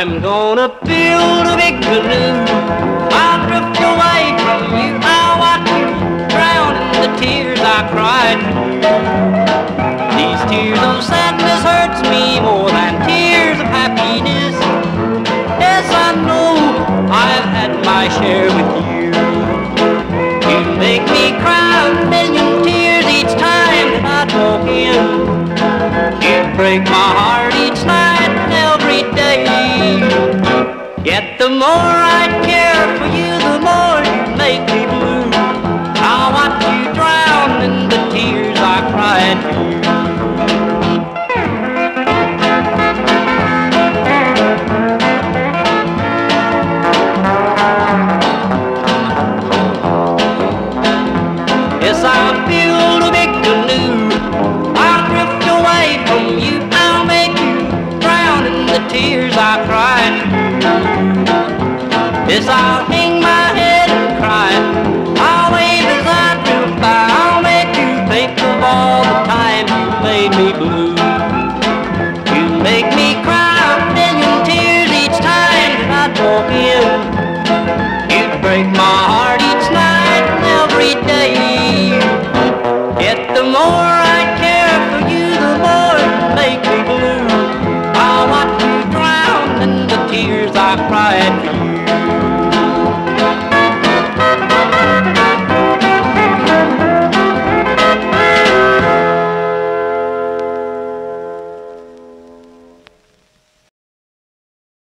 I'm gonna build a big canoe. I'll drift away from you. I'll watch you drown in the tears I cried. These tears of sadness hurts me more than tears of happiness. Yes, I know I've had my share with you. You make me cry a million tears each time that I talk in. You break my heart each night. Yet the more I Yes, I'll hang my head.